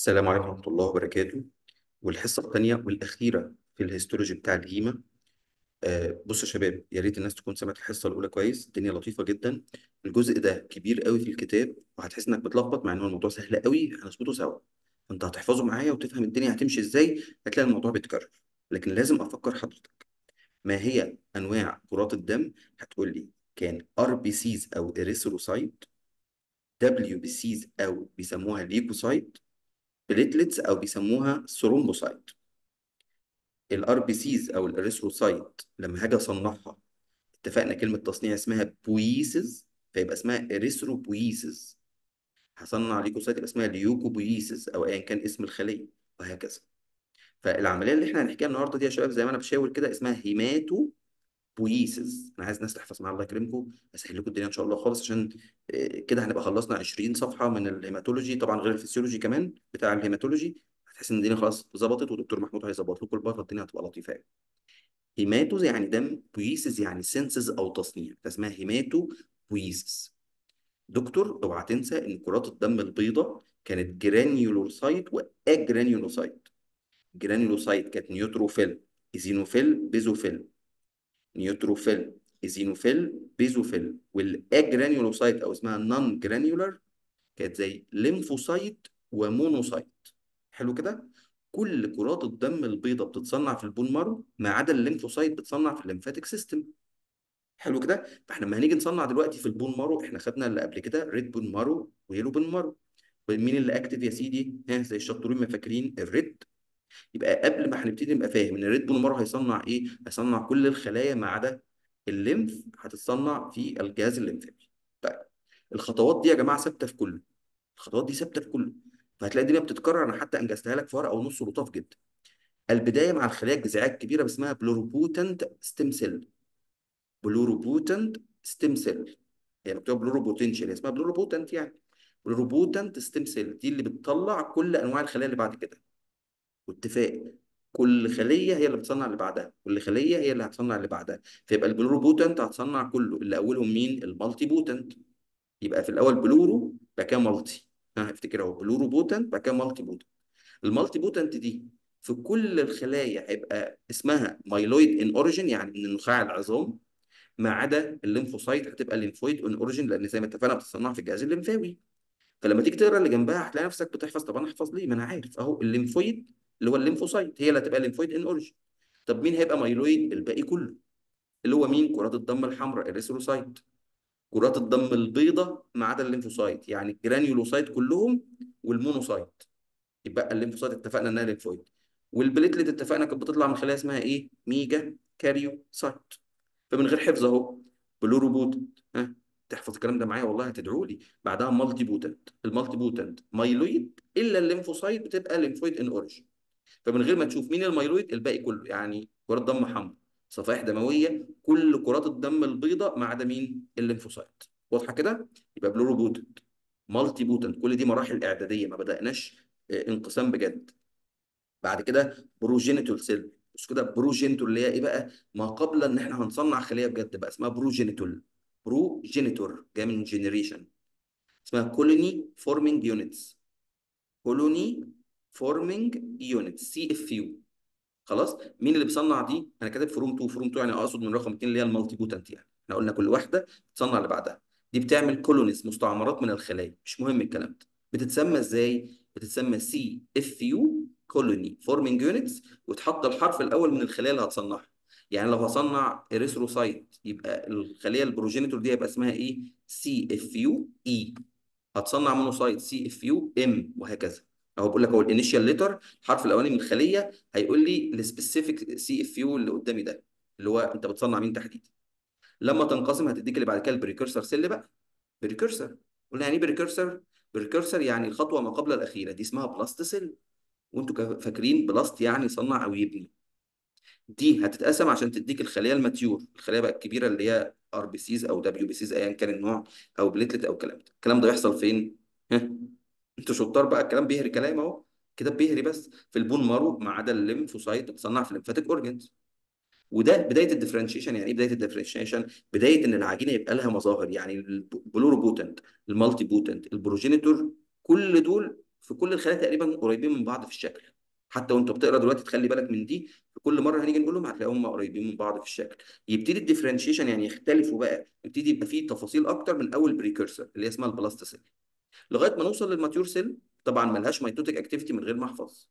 السلام عليكم ورحمة الله وبركاته. والحصة الثانية والأخيرة في ال histology بتاع ال heme. آه بصوا يا شباب يا ريت الناس تكون سمعت الحصة الأولى كويس. الدنيا لطيفة جدا. الجزء ده كبير قوي في الكتاب وهتحس إنك بتلخبط مع إن الموضوع سهل قوي. هنظبطه سوا. أنت هتحفظه معايا وتفهم الدنيا هتمشي إزاي هتلاقي الموضوع بيتكرر. لكن لازم أفكر حضرتك. ما هي أنواع كرات الدم؟ هتقول لي كان RBCs أو erythrocyte WBCs أو بيسموها leukocyte platelets أو بيسموها thrombocyte ال RBCs أو ال erythrocyte لما هاجي أصنعها اتفقنا كلمة تصنيع اسمها poiesis فيبقى اسمها erythropoiesis هصنع leukocyte يبقى اسمها leukopoiesis أو ايا كان اسم الخلية وهكذا. فالعملية اللي إحنا هنحكيها النهارده دي يا شباب زي ما أنا بشاور كده اسمها hematopoiesis. أنا عايز الناس تحفظ معايا الله يكرمكم. أسهل لكم الدنيا إن شاء الله خالص عشان آه، كده هنبقى خلصنا 20 صفحة من ال hematology طبعا غير الفسيولوجي كمان بتاع ال hematology. هتحس إن الدنيا خلاص ظبطت ودكتور محمود هيظبط لكم البره الدنيا هتبقى لطيفة قوي hemato يعني دم poiesis يعني synthesis أو تصنيع. فاسمها hematopoiesis. دكتور اوعى تنسى إن كرات الدم البيضاء كانت granulocyte و agranulocyte granulocyte كانت neutrophil eosinophil basophil. neutrophil eosinophil basophil وال agranulocyte أو اسمها non granular كانت زي lymphocyte و monocyte. حلو كده؟ كل كرات الدم البيضاء بتتصنع في ال bone marrow ما عدا ال lymphocyte بتصنع في ال lymphatic system. حلو كده؟ فاحنا لما هنيجي نصنع دلوقتي في ال bone marrow إحنا خدنا اللي قبل كده red bone marrow و yellow bone marrow مين اللي active يا سيدي؟ ها زي الشطورين ما فاكرين ال red يبقى قبل ما هنبتدي نبقى فاهم إن ال red bone marrow هيصنع إيه؟ هيصنع كل الخلايا ما عدا ال lymph هتتصنع في الجهاز الليمفاوي. طيب الخطوات دي يا جماعة ثابتة في كله. الخطوات دي ثابتة في كله. فهتلاقي الدنيا بتتكرر. أنا حتى أنجزتها لك في ورقة ونص لطاف جدا. البداية مع الخلايا الجذعية الكبيرة اسمها pluripotent stem cell pluripotent stem cell هي مكتوبة pluripotential اسمها pluripotent يعني. pluripotent stem cell دي اللي بتطلع كل أنواع الخلايا اللي بعد كده. واتفاق. كل خلية هي اللي بتصنع اللي بعدها كل خلية هي اللي هتصنع اللي بعدها. فيبقى ال pluripotent هتصنع كله اللي أولهم مين؟ ال multipotent. يبقى في الأول pluri بعد كده multi. ها افتكر أهو pluripotent بعد كده multipotent. ال multipotent دي في كل الخلايا هيبقى اسمها myeloid in origin يعني من نخاع العظام ما عدا ال lymphocyte هتبقى lymphoid in origin لأن زي ما اتفقنا بتتصنع في الجهاز الليمفاوي. فلما تيجي تقرا اللي جنبها هتلاقي نفسك بتحفظ طب أنا احفظ ليه؟ ما أنا عارف. أهو ال lymphoid اللي هو ال lymphocyte هي اللي هتبقى lymphoid in origin. طب مين هيبقى myeloid؟ الباقي كله. اللي هو مين؟ كرات الدم الحمراء ال erythrocyte كرات الدم البيضاء ما عدا ال lymphocyte يعني ال granulocyte كلهم وال monocyte. يبقى ال lymphocyte اتفقنا إنها lymphoid. وال platelet اتفقنا كانت بتطلع من خلايا اسمها إيه؟ megakaryocyte. فمن غير حفظ أهو pluripotent ها؟ تحفظ الكلام ده معايا والله هتدعوا لي. بعدها multipotent ال multipotent myeloid إلا ال lymphocyte بتبقى lymphoid in origin. فمن غير ما تشوف مين ال myeloid الباقي كله يعني كرات دم حمراء صفائح دموية كل كرات الدم البيضاء ما عدا مين؟ ال lymphocyte. واضحة كده؟ يبقى pluripotent multipotent كل دي مراحل إعدادية ما بدأناش آه، انقسام بجد. بعد كده progenitor cell. بص كده progenitor اللي هي إيه بقى؟ ما قبل إن إحنا هنصنع خلية بجد بقى اسمها progenitor. progenitor. جاي من generation اسمها colony forming units colony forming units CFU خلاص؟ مين اللي بيصنع دي؟ أنا كاتب from 2 from 2 يعني أقصد من رقم 2 اللي هي ال multipotent يعني. إحنا قلنا كل واحدة بتصنع اللي بعدها. دي بتعمل colonies مستعمرات من الخلايا. مش مهم الكلام ده. بتتسمى إزاي؟ بتتسمى CFU colony forming units وتحط الحرف الأول من الخليه اللي هتصنعها. يعني لو هصنع erythrocyte يبقى الخليه ال progenitor دي هيبقى اسمها إيه؟ CFU-E هتصنع monocyte CFU-M وهكذا. أهو بقول لك هو ال initial letter الحرف الأولاني من الخلية هيقول لي ال specific CFU اللي قدامي ده اللي هو أنت بتصنع مين تحديدا. لما تنقسم هتديك اللي بعد كده ال precursor cell بقى. precursor قلنا يعني إيه precursor precursor يعني الخطوة ما قبل الأخيرة دي اسمها blast cell وأنتوا فاكرين blast يعني يصنع أو يبني. دي هتتقسم عشان تديك الخلية ال mature الخلية بقى الكبيرة اللي هي RBCs أو WBCs ايا كان النوع أو platelet أو الكلام ده. الكلام ده يحصل فين؟ ها؟ أنتوا شطار بقى الكلام بيهري كلام اهو. كده بيهري بس في ال bone marrow ما عدا ال lymphocyte بتصنع في ال lymphatic organs وده بداية ال differentiation يعني إيه بداية ال differentiation؟ بداية إن العجينة يبقى لها مظاهر يعني ال pluripotent ال multipotent ال progenitor كل دول في كل الخلايا تقريبا قريبين من بعض في الشكل. حتى وأنت بتقرأ دلوقتي تخلي بالك من دي في كل مرة هنيجي نقول لهم هتلاقيهم قريبين من بعض في الشكل. يبتدي ال differentiation يعني يختلفوا بقى يبتدي يبقى فيه تفاصيل أكتر من أول precursor اللي هي اسمها ال blast cell لغاية ما نوصل لل mature cell طبعا ملهاش mitotic activity من غير ما احفظ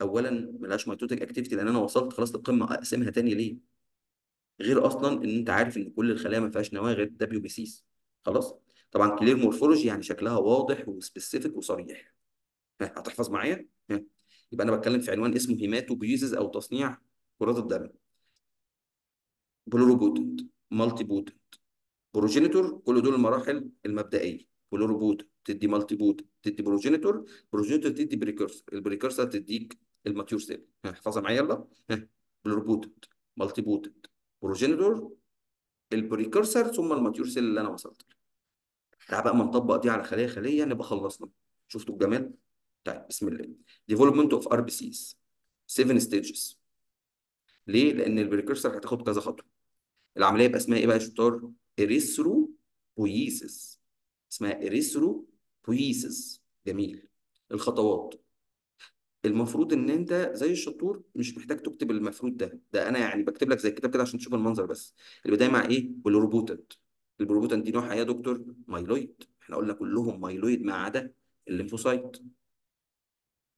اولا ملهاش mitotic activity لأن أنا وصلت خلاص للقمة أقسمها تاني ليه؟ غير أصلا إن أنت عارف إن كل الخلايا ما فيهاش نواة غير WBCs خلاص؟ طبعا clear morphology يعني شكلها واضح و specific وصريح. هتحفظ معايا. يبقى أنا بتكلم في عنوان اسمه hematopoiesis أو تصنيع كرات الدم. pluripotent multipotent progenitor كل دول المراحل المبدئية. pluripotent تدي multipotent تدي progenitor progenitor تدي precursor ال precursor تديك ال mature cell. ها، احفظها معايا يلا. ها. pluripotent multipotent progenitor ال precursor ثم ال mature cell اللي أنا وصلت له. تعال بقى ما نطبق دي على خلية خلية نبقى خلصنا. شفتوا الجمال؟ طيب بسم الله. Development of RBCs 7 stages. ليه؟ لأن ال precursor هتاخد كذا خطوة. العملية يبقى اسمها إيه بقى يا شطار؟ erythropoiesis اسمها erythropoiesis جميل. الخطوات. المفروض إن أنت زي الشطور مش محتاج تكتب المفروض ده. ده أنا يعني بكتب لك زي الكتاب كده عشان تشوف المنظر بس. البداية مع إيه؟ pluripotent ال pluripotent دي نوعها إيه يا دكتور؟ myeloid. إحنا قلنا كلهم myeloid ما عدا ال lymphocyte.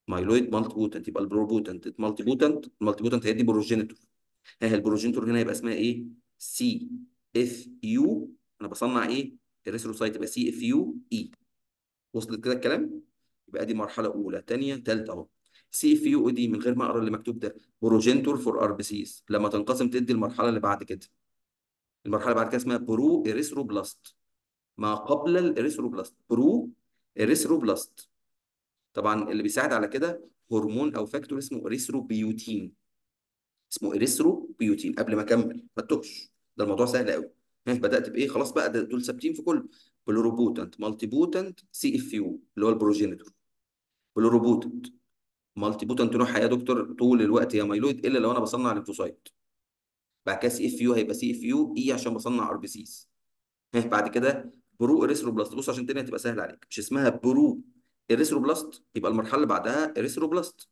myeloid multipotent يبقى ال pluripotent multipotent ال multipotent هي دي progenitor. ها ال progenitor هنا يبقى اسمها إيه؟ CFU أنا بصنع إيه؟ ال erythrocyte يبقى CFU-E. وصلت كده الكلام؟ يبقى دي مرحلة أولى. ثانية ثالثه أهو. CFU دي من غير ما أقرأ اللي مكتوب ده. progenitor for RBCs. لما تنقسم تدي المرحلة اللي بعد كده. المرحلة اللي بعد كده اسمها proerythroblast ما قبل ال erythroblast proerythroblast طبعا اللي بيساعد على كده هرمون أو factor اسمه اريثروبيوتين اسمه اريثروبيوتين قبل ما أكمل. ما تتوهش ده الموضوع سهل قوي بدات بإيه؟ خلاص بقى دول ثابتين في كله. pluripotent multipotent CFU اللي هو ال progenitor. pluripotent multipotent نوعها يا دكتور طول الوقت يا myeloid إلا لو أنا بصنع lymphocyte. بعد كده سي إف يو هيبقى سي إف يو إي عشان بصنع RBCs. بعد كده proerythroblast. بص عشان الدنيا تبقى سهلة عليك. مش اسمها proerythroblast يبقى المرحلة اللي بعدها erythroblast.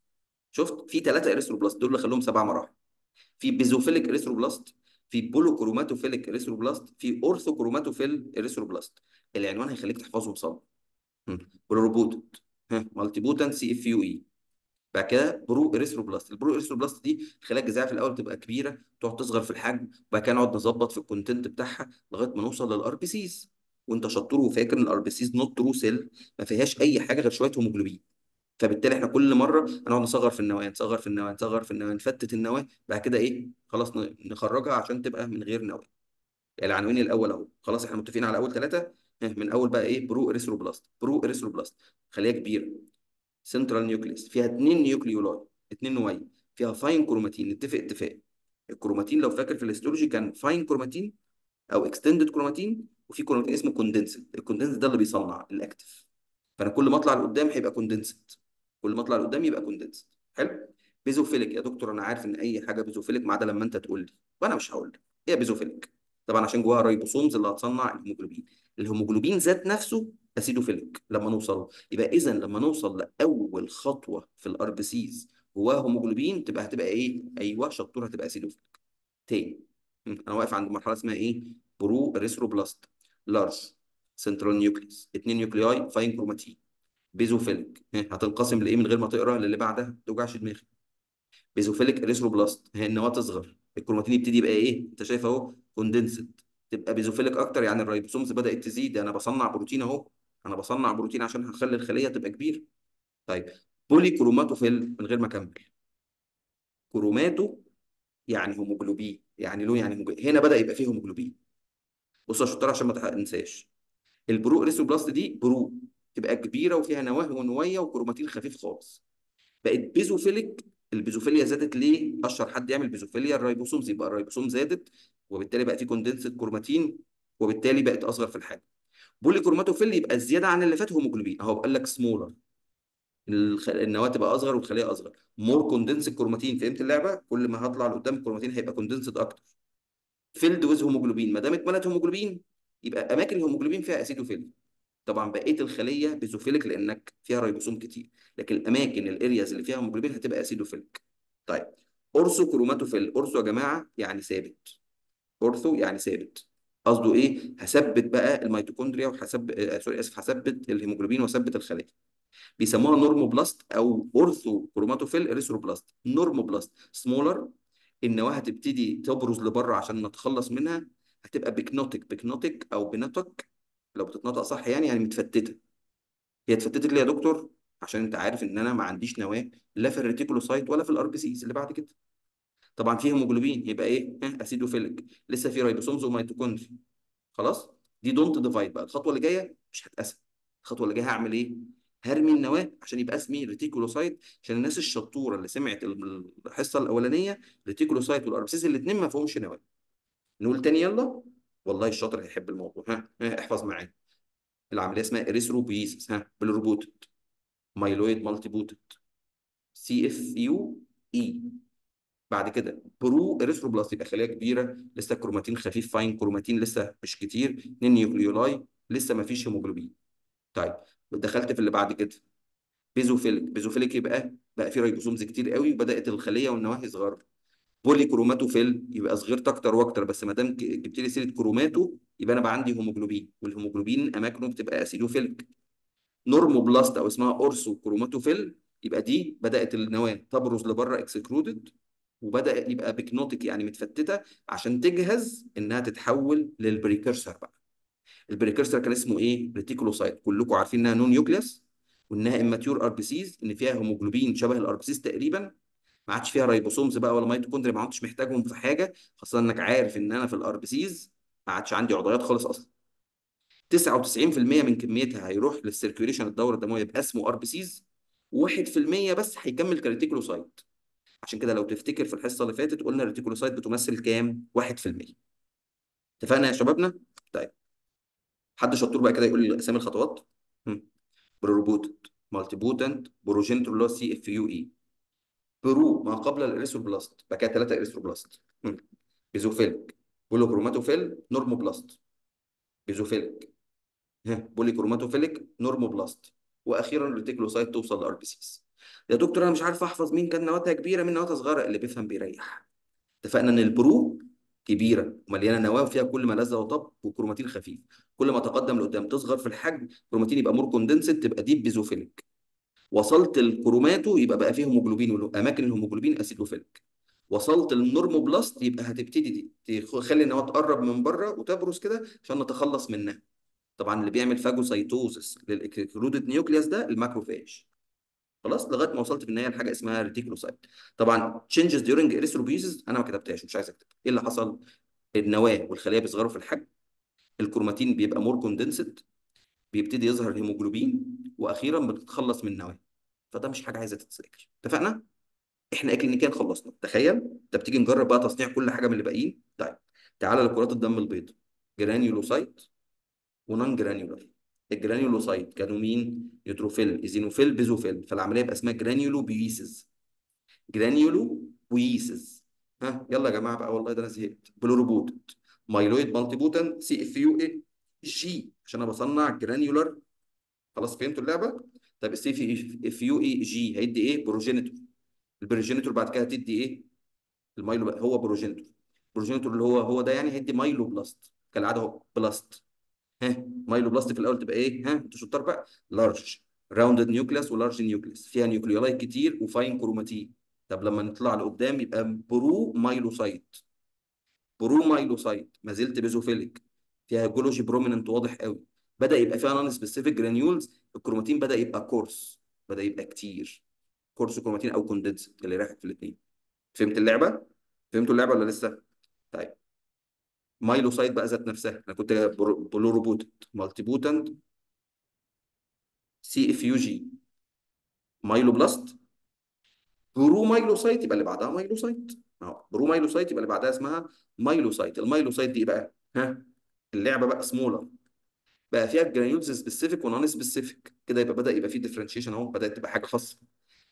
شفت؟ في ثلاثة erythroblast دول اللي خلوهم سبع مراحل. في basophilic erythroblast في polychromatophilic erythroblast في orthochromatophilic erythroblast العنوان هيخليك تحفظهم صم pluripotent ها. مالتي بوتنت سي إف يو إي. بعد كده proerythroblast. ال proerythroblast دي الخلايا الجذعيه في الأول تبقى كبيرة تقعد تصغر في الحجم وبعد كده نقعد نظبط في ال content بتاعها لغاية ما نوصل لل RBCs وانت شطور وفاكر إن ال RBCs not true cell ما فيهاش أي حاجة غير شوية هيموجلوبين. فبالتالي إحنا كل مرة هنقعد نصغر في النواة نصغر في النواة نصغر في النواة نفتت النواة بعد كده إيه؟ خلاص نخرجها عشان تبقى من غير نواة. العنوان الأول أهو. خلاص إحنا متفقين على أول ثلاثة من أول بقى إيه؟ proerythroblast. proerythroblast. خليه كبيرة. central nucleus فيها اثنين nucleoli اثنين نوايا فيها fine chromatin نتفق اتفاق. الكروماتين لو فاكر في ال histology كان fine chromatin أو extended chromatin وفي كروماتين اسمه condensed ال condensed ده اللي بيصنع ال active فأنا كل ما أطلع لقدام هيبقى condensed كل ما اطلع لقدام يبقى condensed حلو؟ basophilic. يا دكتور أنا عارف إن أي حاجة basophilic ما عدا لما أنت تقول لي وأنا مش هقول لك. هي basophilic. طبعا عشان جواها ribosomes اللي هتصنع الهيموجلوبين. الهيموجلوبين ذات نفسه acidophilic لما نوصل يبقى اذا لما نوصل لأول خطوة في ال RBCs جواها هيموجلوبين تبقى هتبقى إيه؟ أيوه شطوره هتبقى acidophilic. تاني. أنا واقف عند مرحلة اسمها إيه؟ proerythroblast large. central nucleus اثنين nucleoli fine chromatin. basophilic. ها، هتنقسم لإيه من غير ما تقرأ للي بعدها؟ ما توجعش دماغك basophilic erythroblast هي النواه تصغر. الكروماتين يبتدي يبقى إيه؟ أنت شايف أهو condensed. تبقى basophilic أكتر يعني ال ribosomes بدأت تزيد. أنا بصنع بروتين أهو. أنا بصنع بروتين عشان هخلي الخلية تبقى كبيرة. طيب polychromatophil من غير ما أكمل. chromato يعني هيموجلوبين يعني لون يعني هيموجلوبين. هنا بدأ يبقى فيه هيموجلوبين. بص يا شطار عشان ما تنساش. ال proerythroblast دي pro. تبقى كبيرة وفيها نواه ونويه وكروماتين خفيف خالص. بقت basophilic ال basophilia زادت ليه؟ أشهر حد يعمل basophilia ال ribosomes يبقى الرايبوسوم زادت وبالتالي بقى في condensed chromatin وبالتالي بقت أصغر في الحجم. polychromatophil يبقى الزياده عن اللي فات هيموجلوبين. أهو قال لك سمولر. النواة تبقى أصغر والخلية أصغر. more condensed chromatin. فهمت اللعبة؟ كل ما هطلع لقدام الكروماتين هيبقى condensed أكتر. filled with هيموجلوبين ما دام اتملت هيموجلوبين يبقى أماكن الهيموجلوبين فيها acidophil طبعا بقية الخلية basophilic لأنك فيها ريبوسوم كتير لكن الأماكن ال areas اللي فيها هيموجلوبين هتبقى acidophilic طيب orthochromatophil. ortho يا جماعة يعني ثابت. ortho يعني ثابت. قصده إيه؟ هثبت بقى الميتوكوندريا وهثبت آه sorry آسف هثبت الهيموجلوبين واثبت الخلايا بيسموها normoblast أو orthochromatophil erythroblast normoblast smaller النواه هتبتدي تبرز لبره عشان نتخلص منها هتبقى pyknotic pyknotic أو pyknotic لو بتتنطق صح يعني يعني متفتتة. هي اتفتتت ليه يا دكتور؟ عشان انت عارف ان أنا ما عنديش نواة لا في ال reticulocyte ولا في ال RBCs اللي بعد كده. طبعا فيه هيموجلوبين يبقى إيه؟ ها acidophilic. لسه في ribosomes و mitochondria. خلاص؟ they don't divide بقى. الخطوة اللي جاية مش هتقسم الخطوة اللي جاية هعمل إيه؟ هرمي النواة عشان يبقى اسمي reticulocyte عشان الناس الشطورة اللي سمعت الحصة الأولانية reticulocyte وال RBCs الاثنين ما فيهمش نواة. نقول تاني يلا. والله الشاطر هيحب الموضوع. ها, احفظ معايا. العملية اسمها اريثروبيسيس ها بالروبوتد. مايلويد مالتي بوتد سي اف يو اي بعد كده proerythroblast يبقى خلية كبيرة. لسه كروماتين خفيف fine chromatin لسه مش كتير. اثنين nucleoli لسه ما فيش هيموجلوبين. طيب دخلت في اللي بعد كده. basophilic. basophilic يبقى بقى في ribosomes كتير قوي وبدأت الخلية والنواه يصغروا polychromatophil يبقى صغرت أكتر وأكتر بس ما دام جبت لي سيرة chromato يبقى أنا بقى عندي هيموجلوبين والهيموجلوبين اماكنه بتبقى acidophilic normoblast أو اسمها orthochromatophil يبقى دي بدأت النواه تبرز لبره excluded وبدأ يبقى pyknotic يعني متفتتة عشان تجهز إنها تتحول لل precursor بقى. ال precursor كان اسمه إيه؟ reticulocyte. كلكم عارفين إنها non-nucleus وإنها immature RBCs إن فيها هيموجلوبين شبه ال RBCs تقريبا. ما عادش فيها ribosomes بقى ولا ميتوكوندريا ما عدتش محتاجهم في حاجة خاصة إنك عارف إن أنا في ال RBCs ما عادش عندي عضيات خالص أصلا. 99% من كميتها هيروح لل circulation الدورة الدموية يبقى اسمه RBCs 1% بس هيكمل ك reticulocyte. عشان كده لو تفتكر في الحصة اللي فاتت قلنا ال reticulocyte بتمثل كام؟ 1% اتفقنا يا شبابنا؟ طيب. حد شطور بقى كده يقول لي أسامي الخطوات؟ pluripotent multipotent progenitor اللي هو CFU-E pro ما قبل ال erythroblast بقى كده ثلاثة erythroblast. basophilic. polychromatophil normoblast. basophilic. ها polychromatophilic normoblast. وأخيرا ال reticulocyte توصل ل RBCs. يا دكتور أنا مش عارف أحفظ مين كان نواتها كبيرة مين نواتها صغيرة. اللي بيفهم بيريح. اتفقنا إن ال pro كبيرة ومليانة نواة وفيها كل ما لذ وطب وكروماتين خفيف. كل ما تقدم لقدام تصغر في الحجم كروماتين يبقى more condensed تبقى deep basophilic. وصلت ال chromato يبقى بقى فيه هيموجلوبين واماكن الهيموجلوبين acidophilic وصلت ال normoblast يبقى هتبتدي تخلي النواة تقرب من بره وتبرز كده عشان نتخلص منها. طبعا اللي بيعمل phagocytosis لل excluded nucleus ده ال macrophage. خلاص لغاية ما وصلت في النهاية لحاجة اسمها reticulocyte طبعا changes during erythropoiesis أنا ما كتبتهاش مش عايز أكتب. إيه اللي حصل؟ النواة والخلايا بيصغروا في الحجم الكروماتين بيبقى more condensed بيبتدي يظهر الهيموجلوبين وأخيرا بنتخلص من النواة. فده مش حاجة عايزة تتذاكر اتفقنا؟ إحنا اكلينيكيا خلصنا. تخيل. انت بتيجي نجرب بقى تصنيع كل حاجة من اللي باقيين. طيب تعالى لكرات الدم البيضاء. granulocyte و non-granular ال granulocyte كانوا مين neutrophil eosinophil basophil. فالعملية يبقى اسمها granulopoiesis granulopoiesis ها يلا يا جماعة بقى والله ده أنا زهقت. بلوروبوت مايلويد مالتي بوتن سي إف يو اي جي. عشان أنا بصنع granular خلاص فهمتوا اللعبة؟ طب السي اف يو إي جي هيدي إيه؟ progenitor ال progenitor بعد كده هتدي إيه؟ ال myelo هو progenitor progenitor اللي هو هو ده يعني هيدي myeloblast كالعادة اهو blast ها؟ myeloblast في الأول تبقى إيه؟ ها؟ أنتوا شطار بقى؟ large rounded nucleus و large nucleus فيها nucleoli كتير و fine chromatin طب لما نطلع لقدام يبقى promyelocyte promyelocyte ما زلت basophilic. فيها Golgi prominent واضح قوي. بدأ يبقى فيها non-specific granules ال chromatin بدأ يبقى coarse بدأ يبقى كتير. coarse chromatin أو condensed اللي رايح في الاثنين فهمت اللعبة؟ فهمتوا اللعبة ولا لسه؟ طيب. myelocyte بقى ذات نفسها. أنا كنت بلوروبوتنت مالتي بوتنت سي اف يو جي مايلوبلاست برو مايلوسايت يبقى اللي بعدها myelocyte promyelocyte يبقى اللي بعدها اسمها myelocyte ال myelocyte دي بقى؟ ها؟ اللعبة بقى سمولر بقى فيها granules specific و non-specific كده يبقى بدأ يبقى فيه differentiation أهو بدأت تبقى حاجة خاصة.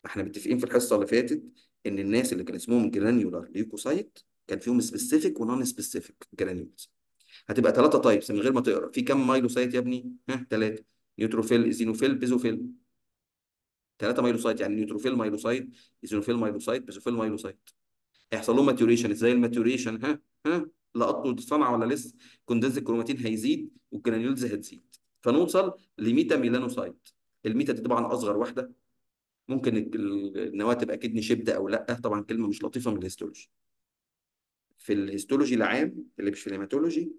إحنا متفقين في الحصة اللي فاتت إن الناس اللي كان اسمهم granular leukocyte كان فيهم specific و non-specific granules هتبقى ثلاثة types من غير ما تقرأ. في كام myelocyte يا ابني؟ ها ثلاثة neutrophil eosinophil basophil ثلاثة myelocyte يعني neutrophil myelocyte eosinophil myelocyte basophil myelocyte هيحصل لهم maturation إزاي ال maturation ها ها. لقطوا الصنعه ولا لسه condensed ال chromatin هيزيد وال granules هتزيد. فنوصل ل metamyelocyte. ال meta دي طبعا أصغر واحدة. ممكن ال- ال- النواه تبقى kidney shaped أو لأ. طبعا كلمة مش لطيفة من ال histology. في ال histology العام اللي مش في ال hematology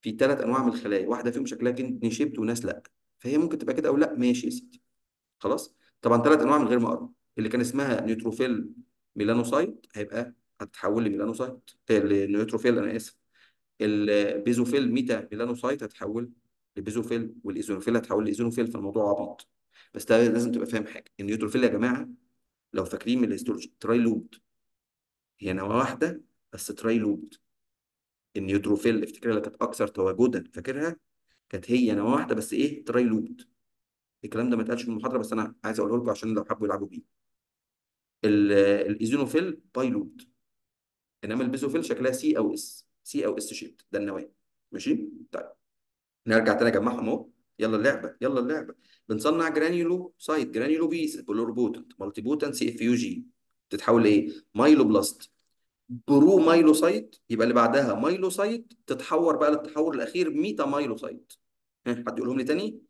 في ثلاث أنواع من الخلايا. واحدة فيهم شكلها kidney shaped وناس لأ. فهي ممكن تبقى كده أو لأ. ماشي يا سيدي. خلاص؟ طبعا ثلاث أنواع من غير ما اقرا اللي كان اسمها neutrophil myelocyte هيبقى هتتحول ل myelocyte ل neutrophil أنا آسف. ال basophil metamyelocyte هتتحول ل basophil وال eosinophil هتتحول ل eosinophil فالموضوع عبيط. بس ده لازم تبقى فاهم حاجة. ال neutrophil يا جماعة لو فاكرين من ال histology tri-lobed هي نواه واحدة بس tri-lobed ال neutrophil افتكرها اللي كانت أكثر تواجدا فاكرها؟ كانت هي نواه واحدة بس إيه؟ tri-lobed الكلام ده ما اتقالش في المحاضرة بس أنا عايز أقوله لكم عشان لو حبوا يلعبوا بيه. ال- ال eosinophil bi-lobed انما ال basophil شكلها C أو S C أو S shaped ده النواة. ماشي؟ طيب. نرجع تاني اجمعهم أهو. يلا اللعبة. يلا اللعبة. بنصنع جرانيولو سايت جرانيولو بيس بولوربوتنت مالتي بوتنت سي اف يو جي تتحول لإيه؟ myeloblast promyelocyte يبقى اللي بعدها myelocyte تتحور بقى للتحور الأخير metamyelocyte ها حد يقولهم لي تاني؟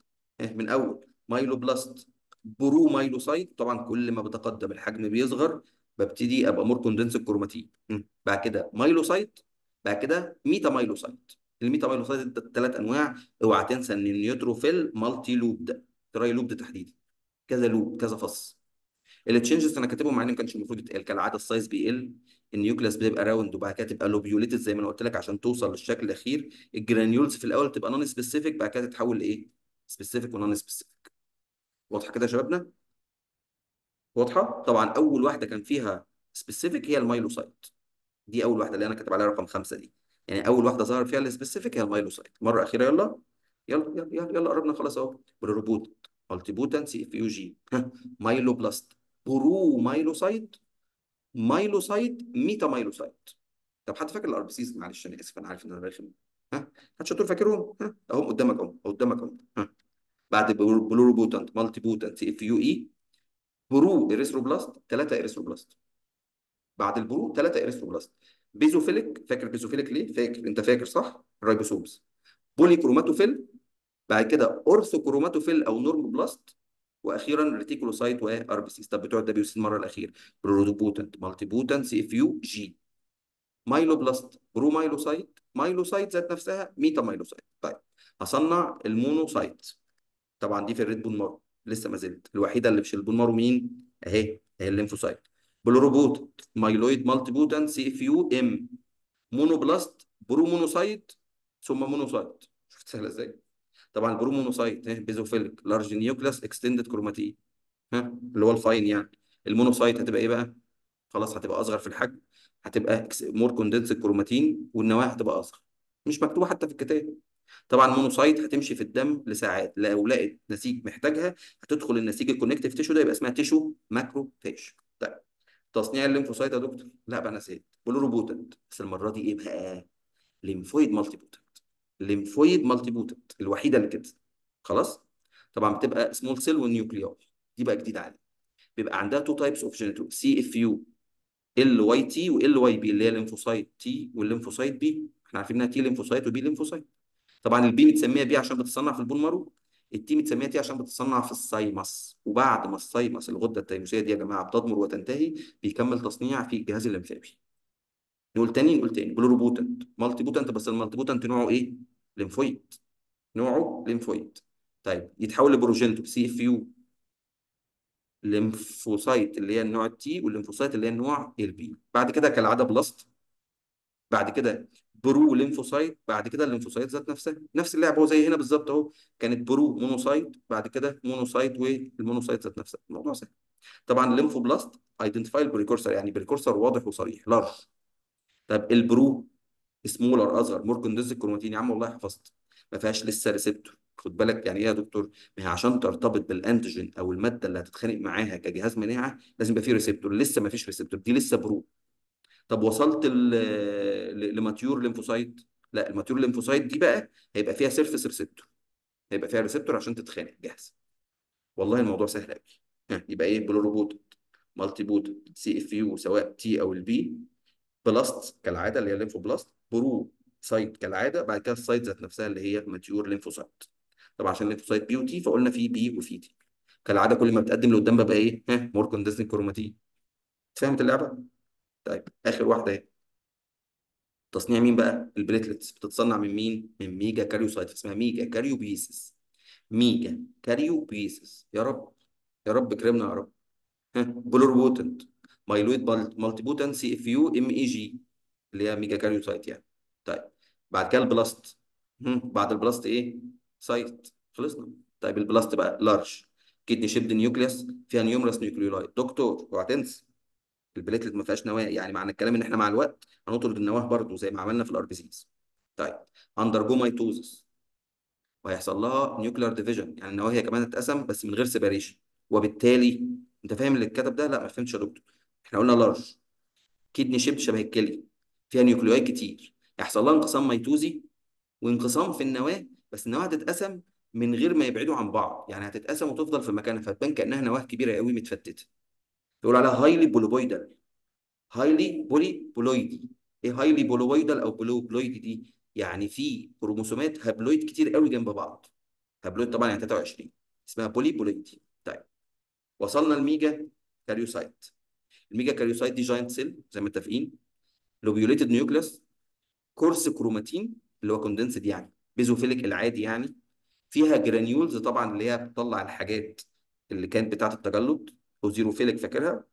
من أول. myeloblast promyelocyte طبعا كل ما بتقدم الحجم بيصغر. ببتدي أبقى more condensed ال chromatin بعد كده myelocyte بعد كده metamyelocyte ال metamyelocyte ثلاث أنواع. اوعى تنسى إن ال neutrophil multi-lobed tri-lobed تحديدا. كذا lobe كذا فص. ال changes أنا كاتبهم مع إن ما كانش المفروض يتقال. كالعادة ال size بيقل ال nucleus بيبقى round وبعد كده تبقى lobulated زي ما أنا قلت لك عشان توصل للشكل الأخير. ال granules في الأول تبقى non-specific بعد كده تتحول لإيه؟ specific و non-specific واضحة كده يا شبابنا؟ واضحة؟ طبعا أول واحدة كان فيها specific هي ال myelocyte دي أول واحدة اللي أنا كاتب عليها رقم خمسة دي. يعني أول واحدة ظهر فيها ال specific هي ال myelocyte مرة أخيرة يلا. يلا يلا يلا, يلا قربنا خلاص أهو. بروبوت مالتي بوتنت سي إف يو جي. مايلوبلاست. برو مايلوسايت. مايلوسايت ميتا مايلوسايت. طب حد فاكر ال RBCs؟ معلش أنا آسف أنا عارف إن أنا رخم. ها؟ حد شاطر فاكرهم؟ ها؟ اهم قدامك أهو قدامك ها؟ بعد بلورو بوتنت مالتي بوتنت إف يو إي. برو erythroblast ثلاثة إريثروبلاست. بعد ال pro ثلاثة erythroblast. basophilic فاكر basophilic ليه؟ فاكر أنت فاكر صح؟ ال ribosomes polychromatophil بعد كده orthochromatophil أو normoblast وأخيرا reticulocyte و RBCs. طب بتوع ال W المرة الأخيرة. برودوبوتنت مالتي بوتنت سي إف يو جي myeloblast promyelocyte ذات نفسها metamyelocyte طيب هصنع ال monocyte. طبعا دي في ال red bone marrow لسه ما زلت. الوحيدة اللي مش ال bone marrow مين أهي أهي ال lymphocyte. بلوروبوت مايلويد مالتي بوتنت سي إف يو إم. مونوبلاست برو مونوسايت ثم مونوسايت. شفت سهلة إزاي؟ طبعا ال promonocyte ها basophilic large nucleus extended chromatin ها اللي هو ال fine يعني. ال monocyte هتبقى إيه بقى؟ خلاص هتبقى أصغر في الحجم هتبقى more condensed ال chromatin والنواة هتبقى أصغر. مش مكتوبة حتى في الكتاب. طبعا ال monocyte هتمشي في الدم لساعات. لو لقت نسيج محتاجها هتدخل النسيج ال connective tissue ده يبقى اسمها tissue macrophage طيب تصنيع ال lymphocyte يا دكتور؟ لا بقى أنا نسيت pluripotent بس المرة دي إيه بقى؟ lymphoid multipotent lymphoid multipotent الوحيدة اللي كده خلاص؟ طبعا بتبقى small cell وال nucleoli دي بقى جديدة عليها. بيبقى عندها تو تايبس اوف جينيتو سي اف يو ال واي تي وال واي بي اللي هي ال lymphocyte T وال lymphocyte B إحنا عارفين إنها T lymphocyte و B lymphocyte طبعا ال B متسمية B عشان بتتصنع في ال bone ال T متسمية T عشان بتتصنع في ال thymus وبعد ما ال thymus الغدة التيموسية دي يا جماعة بتضمر وتنتهي بيكمل تصنيع في الجهاز الليمفاوي نقول تاني نقول تاني pluripotent multipotent بس ال multipotent نوعه إيه؟ lymphoid. نوعه lymphoid. طيب يتحول ل progenitor CFU. lymphocyte اللي هي النوع ال T وال lymphocyte اللي هي النوع ال B بعد كده كالعادة blast. بعد كده prolymphocyte بعد كده ال lymphocyte ذات نفسها. نفس اللعبة هو زي هنا بالظبط أهو. كانت promonocyte بعد كده monocyte وال monocyte ذات نفسها. الموضوع سهل. طبعا ال lymphoblast identify ال precursor يعني precursor واضح وصريح. large. طب ال pro smaller أصغر more condensed الكروماتين يا عم والله حفظت. ما فيهاش لسه receptor خد بالك يعني إيه يا دكتور؟ ما هي عشان ترتبط بال antigen أو المادة اللي هتتخانق معاها كجهاز مناعة لازم يبقى فيه receptor لسه ما فيش receptor دي لسه pro. طب وصلت ل mature lymphocyte؟ لا ال mature lymphocyte دي بقى هيبقى فيها surface receptor هيبقى فيها receptor عشان تتخانق جاهزة. والله الموضوع سهل قوي يبقى إيه؟ pluripot multipot CFU سواء T أو ال B blast كالعادة اللي هي lymphoblast pro cyte كالعادة بعد كده ال cyte ذات نفسها اللي هي mature lymphocyte. طبعا عشان lymphocyte B و T فقلنا في B وفي T كالعادة كل ما بتقدم لقدام ببقى إيه؟ ها more chromatin فهمت اللعبة؟ طيب آخر واحدة إيه تصنيع مين بقى؟ ال platelets بتتصنع من مين؟ من megakaryocyte. اسمها megakaryopoiesis megakaryopoiesis يا رب يا رب كرمنا يا رب. ها بولور بوتنت. مايلويد مالتي بوتنت سي إف يو إم إي جي اللي هي megakaryocyte يعني. طيب بعد كده ال blast. بعد ال blast إيه؟ cyte. خلصنا. طيب ال blast بقى large. kidney shaped nucleus فيها numerous nucleoli دكتور اوعى تنسى. ال platelet ما فيهاش نواة يعني معنى الكلام إن إحنا مع الوقت هنطرد النواة برضو زي ما عملنا في ال RBCs طيب undergo mitosis وهيحصل لها nuclear division يعني النواة هي كمان هتتقسم بس من غير separation وبالتالي أنت فاهم اللي اتكتب ده؟ لا ما فهمتش يا دكتور. إحنا قلنا large kidney shaped شبه الكلي. فيها nucleoli كتير. يحصل لها انقسام ميتوزي وانقسام في النواة بس النواة هتتقسم من غير ما يبعدوا عن بعض. يعني هتتقسم وتفضل في مكانها فتبان كأنها نواة كبيرة قوي متفتتة. يقول عليها highly polyploidal. highly polyploidy. إيه highly polyploidal أو polyploidy دي؟ يعني في كروموسومات haploid كتير قوي جنب بعض. haploid طبعا يعني 23 اسمها polyploidy طيب. وصلنا ال megakaryocyte. ال megakaryocyte دي giant cell زي ما متفقين. lobulated nucleus coarse chromatin اللي هو condensed يعني. basophilic العادي يعني. فيها granules طبعا اللي هي بتطلع الحاجات اللي كانت بتاعة التجلط azurophilic فاكرها؟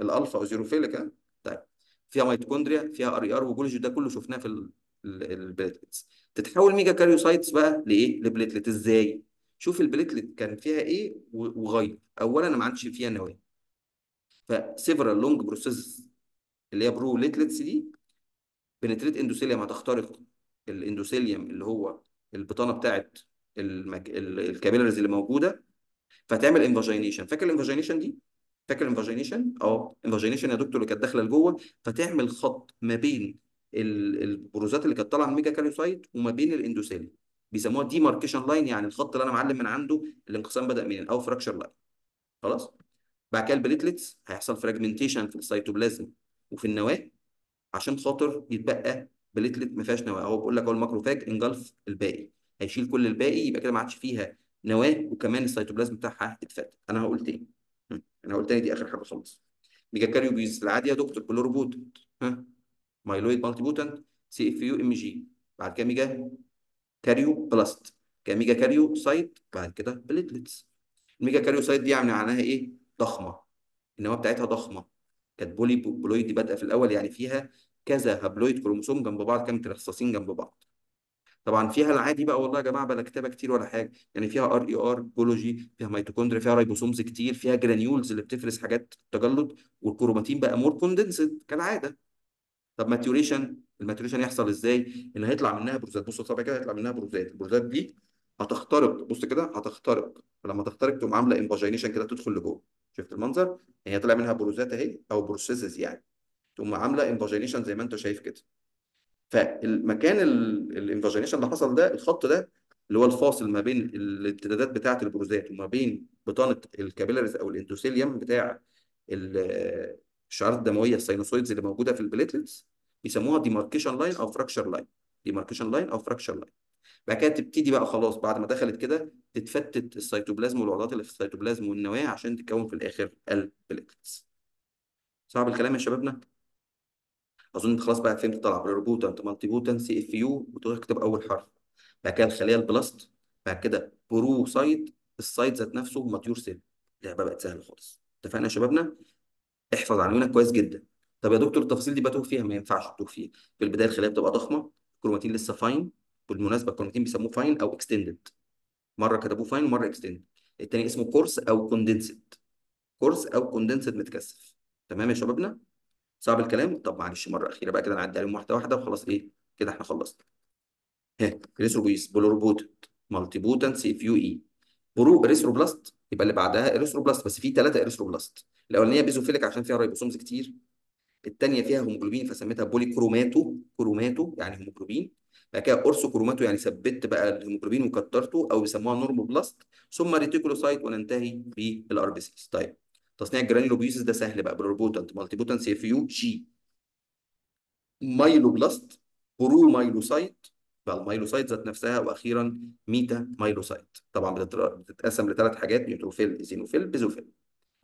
ال alpha azurophilic ها؟ طيب. فيها ميتوكوندريا فيها RER و Golgi ده كله شفناه في ال- ال- ال platelets. تتحول megakaryocytes بقى لإيه؟ ل platelet. إزاي؟ شوف ال platelet كان فيها إيه وغير. اولا ما عادش فيها نواه ف several long process اللي هي proplatelets دي penetrate endothelium هتخترق ال endothelium اللي هو البطانة بتاعت المك... ال- capillaries اللي موجودة فتعمل invagination فاكر ال invagination دي؟ فاكر ال invagination آه invagination يا دكتور اللي كانت داخلة لجوه. فتعمل خط ما بين ال- البروزات اللي كانت طالعة من ال megakaryocyte وما بين ال endothelium بيسموها demarcation line يعني الخط اللي أنا معلم من عنده الانقسام بدأ منين؟ أو fracture line خلاص؟ بعد كده ال platelets هيحصل fragmentation في السيتوبلازم وفي النواة عشان خاطر يتبقى platelet ما فيهاش نواة. هو بيقول لك هو ال macrophage engulf الباقي. هيشيل كل الباقي يبقى كده ما عادش فيها نواة وكمان السيتوبلازم بتاعها اتفتت أنا هقول تاني. أنا هقول تاني دي آخر حاجة خالص. megakaryopoiesis العادي يا دكتور pluripot ها؟ مايلويد مالتي بوتنت سي إف يو إم جي. بعد كده megakaryoblast كده megakaryocyte بعد كده platelets ال megakaryocyte دي يعني معناها إيه؟ ضخمة. النواة بتاعتها ضخمة. كانت polyploid بادئة في الأول يعني فيها كذا haploid chromosome جنب بعض كام مترصصين جنب بعض. طبعا فيها العادي بقى والله يا جماعة بلا كتابة كتير ولا حاجة. يعني فيها RER و Golgi فيها ميتوكوندريا فيها ribosomes كتير فيها granules اللي بتفرز حاجات تجلط والكروماتين بقى more condensed كالعادة. طب maturation ال maturation يحصل إزاي؟ ان هيطلع منها بروزات. بص طبعا كده هيطلع منها بروزات. البروزات دي هتخترق. بص كده هتخترق. فلما تخترق تقوم عاملة invagination كده تدخل لجوه. شفت المنظر؟ يعني طلع منها بروزات أهي أو processes يعني. تقوم عاملة invagination زي ما أنت شايف كده. فالمكان ال invagination اللي حصل ده الخط ده اللي هو الفاصل ما بين الامتدادات بتاعة البروزات وما بين بطانة ال capillaries أو ال endothelium بتاع ال- الشعيرات الدموية ال sinusoids اللي موجودة في ال platelets بيسموها demarcation line أو fracture line demarcation line أو fracture line بعد كده تبتدي بقى خلاص بعد ما دخلت كده تتفتت السيتوبلازم والعضيات اللي في السيتوبلازم والنواة عشان تكون في الآخر ال platelets صعب الكلام يا شبابنا؟ أظن خلاص بقى فهمت طلع pluripotent multipotent CFU وتكتب أول حرف. بعد كده الخليه ال blast بعد كده pro cyte ال cyte ذات نفسه mature cell اللعبة بقت سهلة خالص. اتفقنا يا شبابنا؟ احفظ عنوانك كويس جدا. طب يا دكتور التفاصيل دي بتوه فيها؟ ما ينفعش تتوه فيها. في البداية الخليه بتبقى ضخمة. الكروماتين لسه fine بالمناسبة الكروماتين بيسموه fine أو extended مرة كتبوه fine ومرة extended التاني اسمه coarse أو condensed coarse أو condensed متكثف. تمام يا شبابنا؟ صعب الكلام. طب معلش مرة أخيرة بقى كده نعدي عليهم واحدة واحدة وخلاص إيه كده إحنا خلصنا. ها ريثروبيس بولوربوتنت مالتي بوتنت سي إف يو إي. برو اريثروبلاست يبقى اللي بعدها erythroblast بس في ثلاثة erythroblast الأولانية basophilic عشان فيها ribosomes كتير. الثانية فيها هيموجلوبين فسميتها polychromato chromato يعني هيموجلوبين. بعد كده orthochromato يعني ثبت بقى الهيموجلوبين وكترته أو بيسموها normoblast. ثم reticulocyte وننتهي بال RBCs طيب تصنيع ال granulopoiesis ده سهل بقى بالروبوتنت مالتي بوتنت سي اف يو جي مايلوبلاست برو مايلوسايت بقى ال myelocyte ذات نفسها وأخيرا metamyelocyte. طبعا بتتقسم لثلاث حاجات neutrophil eosinophil basophil.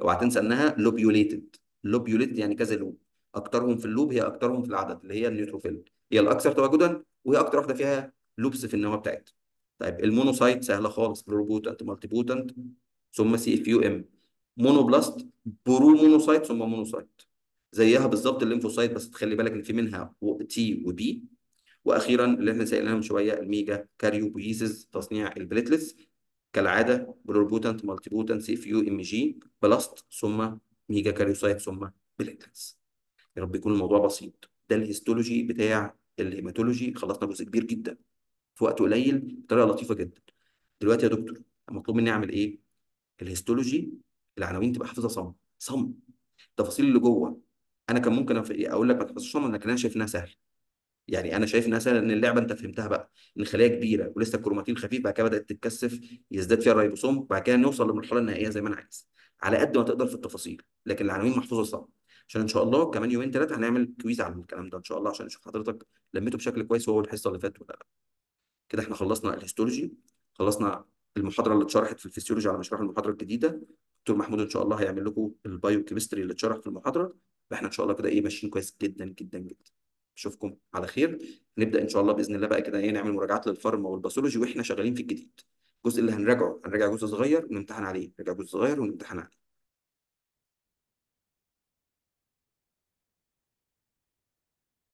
اوعى تنسى إنها lobulated lobulated يعني كذا lobe. أكترهم في ال lobe هي أكترهم في العدد اللي هي ال neutrophil. هي الأكثر تواجدا وهي أكتر واحدة فيها lobes في النواة بتاعتها. طيب ال monocyte سهلة خالص pluripotent multipotent ثم سي اف يو ام مونوبلاست برو monocyte ثم مونوسايت. زيها بالظبط ال lymphocyte بس تخلي بالك إن في منها T و B وأخيرا اللي إحنا سالناها من شوية ال megakaryopoiesis تصنيع ال platelets كالعادة pluripotent multipotent CFU Meg blast ثم megakaryocyte ثم platelets يا رب يكون الموضوع بسيط. ده ال histology بتاع ال hematology. خلصنا جزء كبير جدا في وقت قليل بطريقة لطيفة جدا. دلوقتي يا دكتور مطلوب مني أعمل إيه؟ ال histology العناوين تبقى حافظها صم صم. التفاصيل اللي جوه. أنا كان ممكن أقول لك ما تحفظش صم لكن أنا شايف إنها سهله يعني أنا شايف إنها سهله إن اللعبة أنت فهمتها بقى إن خلايا كبيرة ولسه الكروماتين خفيف بعد كده بدأت تتكثف يزداد فيها الريبوسوم بعد كده نوصل للمرحلة النهائية زي ما أنا عايز. على قد ما تقدر في التفاصيل لكن العناوين محفوظة صم. عشان إن شاء الله كمان يومين ثلاثة هنعمل quiz على الكلام ده إن شاء الله عشان نشوف حضرتك لميته بشكل كويس وهو الحصه اللي فاتت ولا لأ. كده إحنا خلصنا ال histology خلصنا المحاضرة اللي اتشرحت في الفسيولوجي على مشروع المحاضرة الجديدة. دكتور محمود إن شاء الله هيعمل لكم ال biochemistry اللي اتشرح في المحاضرة فإحنا إن شاء الله كده إيه ماشيين كويس جدا جدا جدا. أشوفكم على خير. نبدأ إن شاء الله بإذن الله بقى كده إيه نعمل مراجعات للفارما والباثولوجي وإحنا شغالين في الجديد. الجزء اللي هنراجعه هنراجع جزء صغير ونمتحن عليه نراجع جزء صغير ونمتحن عليه.